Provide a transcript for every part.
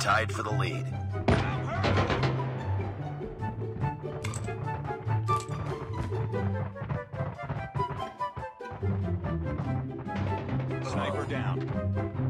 Tied for the lead. Sniper down.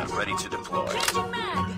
Unit ready to deploy. Changing mag!